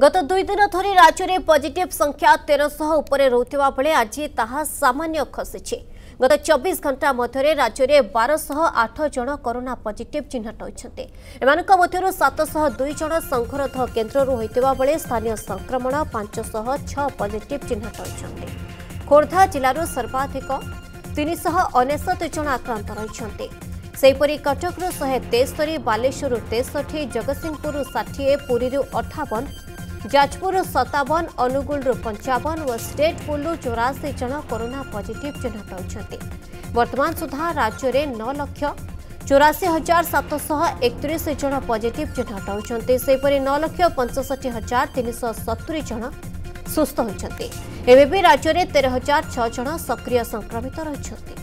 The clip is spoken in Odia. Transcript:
ଗତ ଦୁଇ ଦିନ ଧରି ରାଜ୍ୟରେ ପଜିଟିଭ୍ ସଂଖ୍ୟା ତେରଶହ ଉପରେ ରହୁଥିବା ବେଳେ ଆଜି ତାହା ସାମାନ୍ୟ ଖସିଛି। ଗତ ଚବିଶ ଘଣ୍ଟା ମଧ୍ୟରେ ରାଜ୍ୟରେ ବାରଶହ ଆଠ ଜଣ କରୋନା ପଜିଟିଭ୍ ଚିହ୍ନଟ ହୋଇଛନ୍ତି। ଏମାନଙ୍କ ମଧ୍ୟରୁ ସାତଶହ ଦୁଇ ଜଣ ସଂଘରୋଧ କେନ୍ଦ୍ରରୁ ହୋଇଥିବା ବେଳେ ସ୍ଥାନୀୟ ସଂକ୍ରମଣ ପାଞ୍ଚଶହ ଛଅ ପଜିଟିଭ୍ ଚିହ୍ନଟ ହୋଇଛନ୍ତି। ଖୋର୍ଦ୍ଧା ଜିଲ୍ଲାରୁ ସର୍ବାଧିକ ତିନିଶହ ଅନେଶତ ଜଣ ଆକ୍ରାନ୍ତ ରହିଛନ୍ତି। ସେହିପରି କଟକରୁ ଶହେ ତେସ୍ତରୀ ବାଲେଶ୍ୱରରୁ ତେଷଠି ଜଗତସିଂହପୁରରୁ ଷାଠିଏ ପୁରୀରୁ ଅଠାବନ ଯାଜପୁରରୁ ସତାବନ ଅନୁଗୁଳରୁ ପଞ୍ଚାବନ ଓ ଷ୍ଟେଟ୍ପୁଲରୁ ଚଉରାଶୀ ଜଣ କରୋନା ପଜିଟିଭ୍ ଚିହ୍ନଟ ହୋଇଛନ୍ତି। ବର୍ତ୍ତମାନ ସୁଦ୍ଧା ରାଜ୍ୟରେ ନଅ ଲକ୍ଷ ଚଉରାଶୀ ହଜାର ସାତଶହ ଏକତିରିଶ ଜଣ ପଜିଟିଭ୍ ଚିହ୍ନଟ ହୋଇଛନ୍ତି। ସେହିପରି ନଅ ଲକ୍ଷ ପଞ୍ଚଷଠି ହଜାର ତିନିଶହ ସତୁରି ଜଣ ସୁସ୍ଥ ହୋଇଛନ୍ତି। ଏବେ ବି ରାଜ୍ୟରେ ତେର ହଜାର ଛଅ ଜଣ ସକ୍ରିୟ ସଂକ୍ରମିତ ରହିଛନ୍ତି।